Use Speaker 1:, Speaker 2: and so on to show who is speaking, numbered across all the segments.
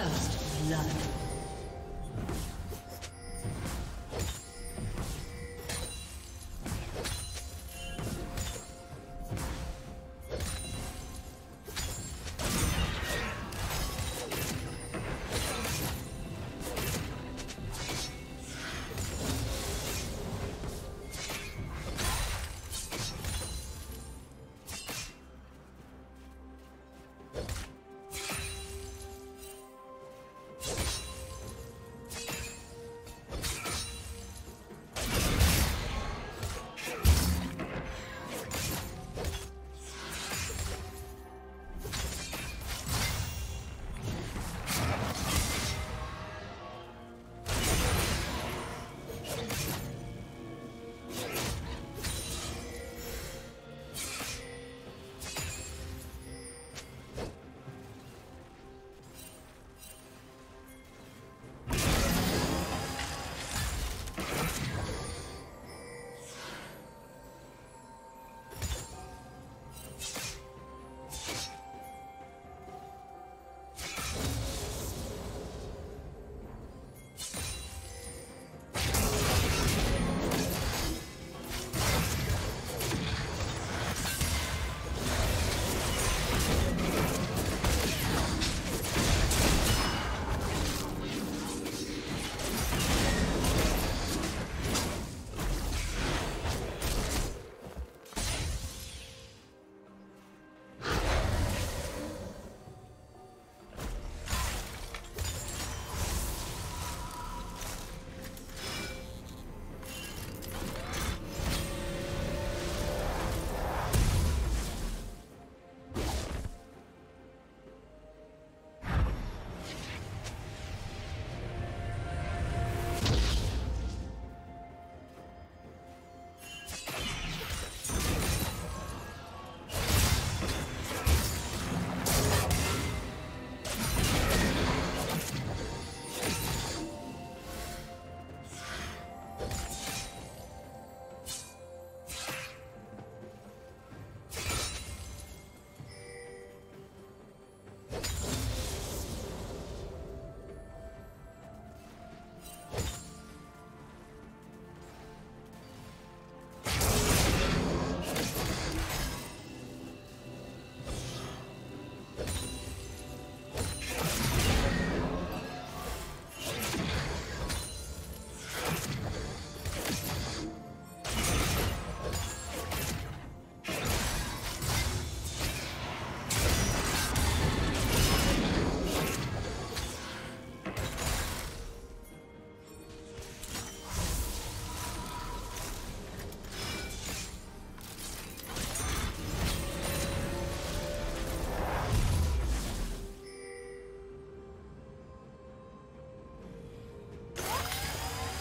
Speaker 1: First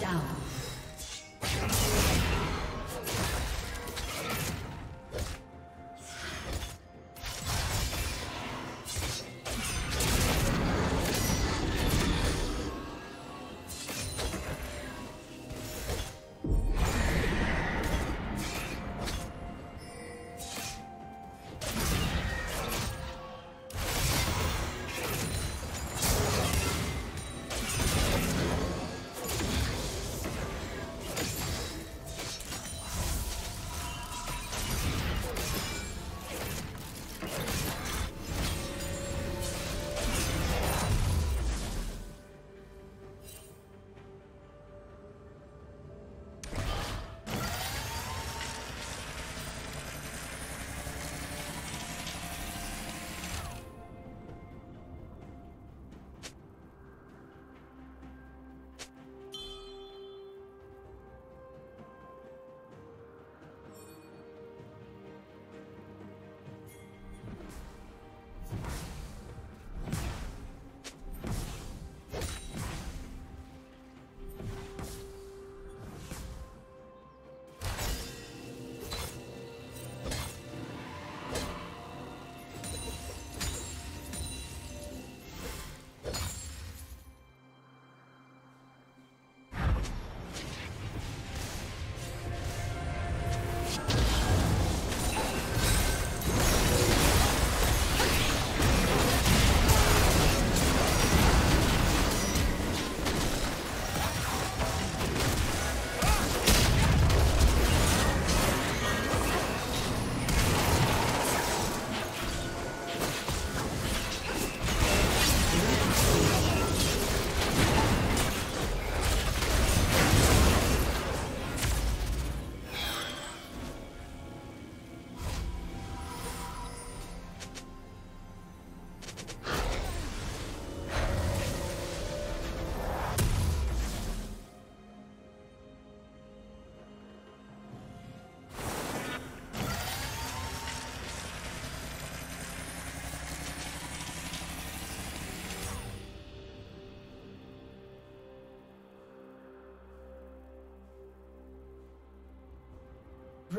Speaker 1: Down.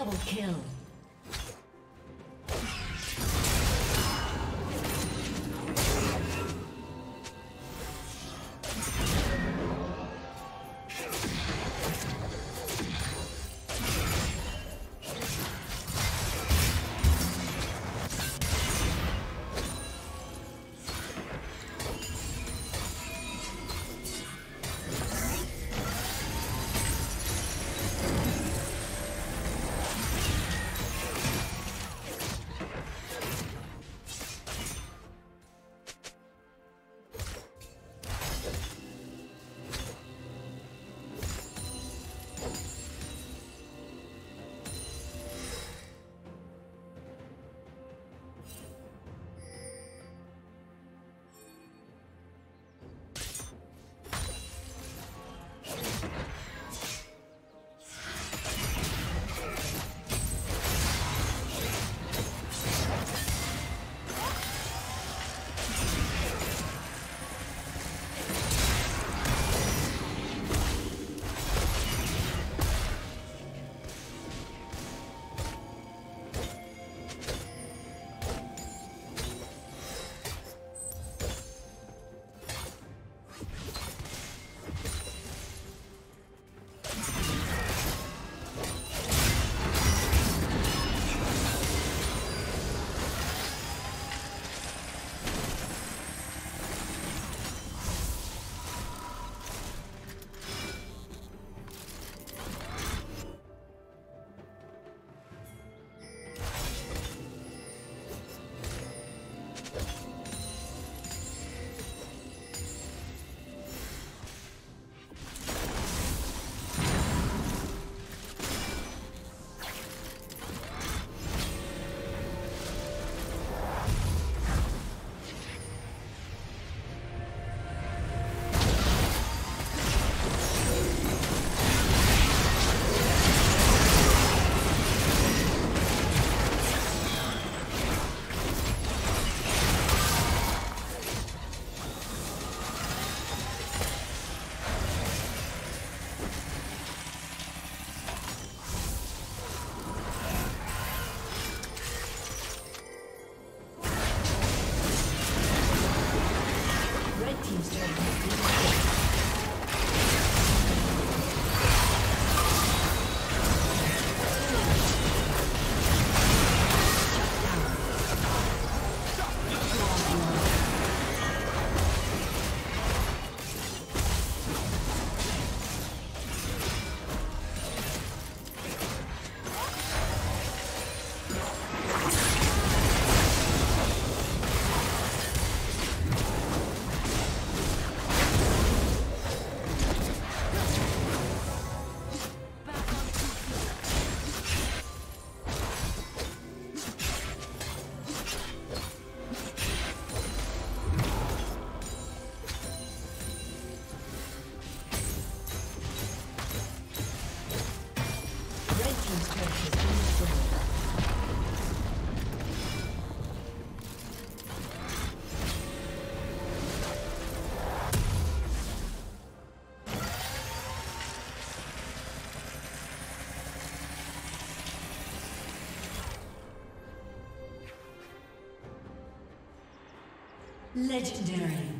Speaker 1: Double kill. Legendary.